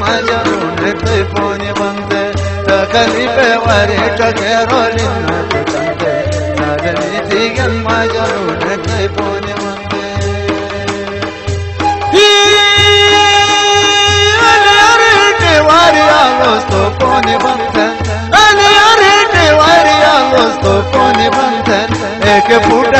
मजरून ते पोनी बंदे। तकली पे वरी टकेरो लिमनाट बंदे। दादनी दिगन मजरून ते पोनी बंदे। Sto pone bantan, ani arete vari agosto pone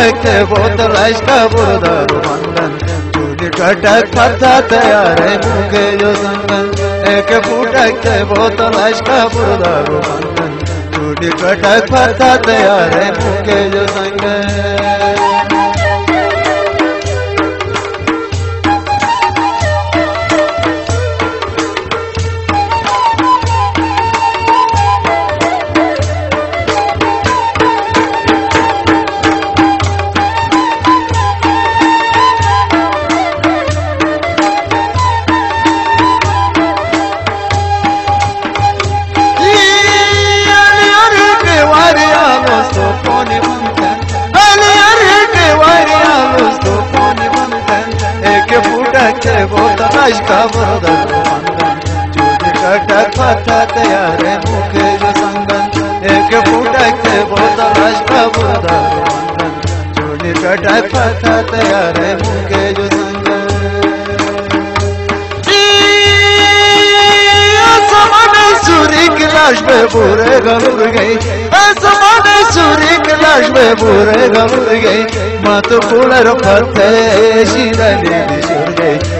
bantan, एक फुटक बोतलाश का बुरदार बंधन चूली टटक फरता तैयार ಏಕೆ मुके जो संगन एक फुटक बोतलाश का बुरदार बंधन चूली टटक फरता तैयार मुके जो संगन का बरदर चूड़ी कटक पथा तैयार मुखे जो संगन, एक फुटक बोतल का बरदर चूड़ी कटक पथा तैयार मुखे जो संगन। सूरी की लाश में पूरे गलुर गई आसमान सूरी की मत कूलर फते सतो मदच गई।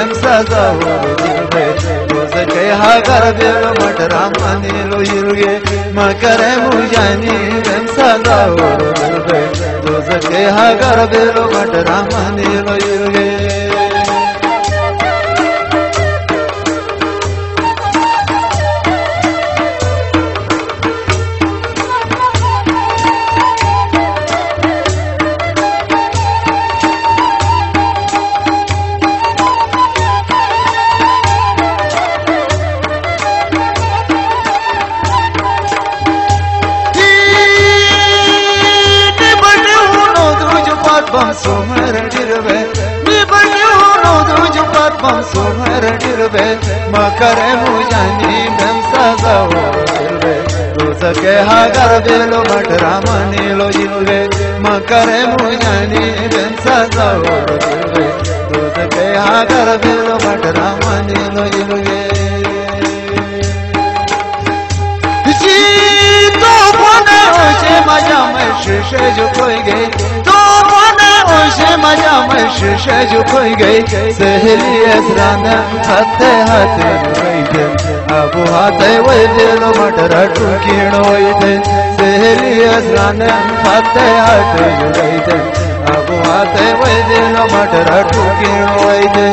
em sada ho dirbe roze ke hagar bel matram mani lo yirge makare mujani em sada ho dirbe roze ke hagar bel matram mani lo yirge पापा सुमर निर्वे मकर मुजानी मन सजा हो रोज के हागर बेलो भट राम नीलो ज़िले मकर मुजानी मन सजा हो रोज के हागर बेलो भट राम नीलो ज़िले जी तो मज़ा में शीशे जो कोई गई şişe cukoy gey Sehli esrana hatte hatte nurayde Abu hatte vaydelo matara tukino ite Sehli esrana hatte hatte nurayde Abu hatte vaydelo matara tukino ite